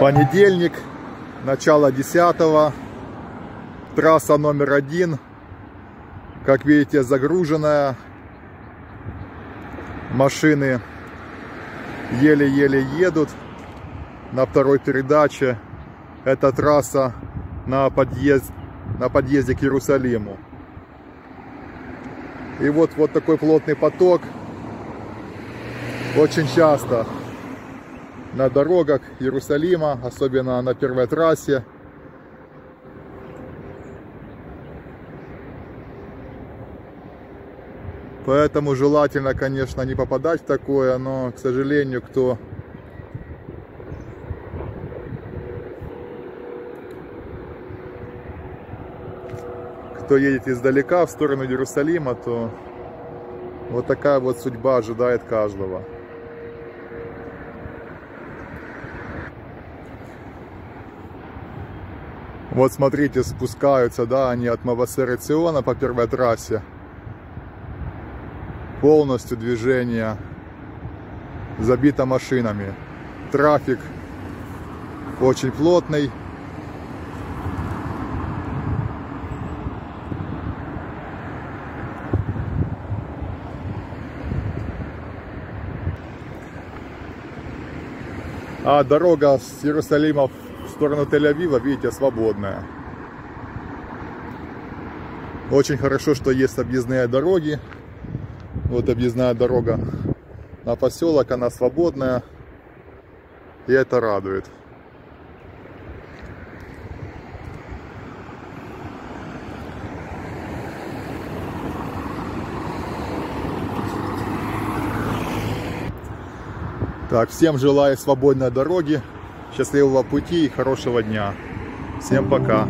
Понедельник, начало 10 трасса номер один. Как видите, загруженная. Машины еле-еле едут на второй передаче. Это трасса на, подъезд, на подъезде к Иерусалиму. И вот, вот такой плотный поток. Очень часто на дорогах Иерусалима, особенно на первой трассе. Поэтому желательно, конечно, не попадать в такое, но, к сожалению, кто кто едет издалека в сторону Иерусалима, то вот такая вот судьба ожидает каждого. Вот смотрите, спускаются, да, они от Мавасера Циона по первой трассе. Полностью движение забито машинами. Трафик очень плотный. А дорога с Иерусалима в сторону Тель-Авива, видите, свободная. Очень хорошо, что есть объездные дороги. Вот объездная дорога на поселок, она свободная. И это радует. Так, всем желаю свободной дороги, счастливого пути и хорошего дня. Всем пока.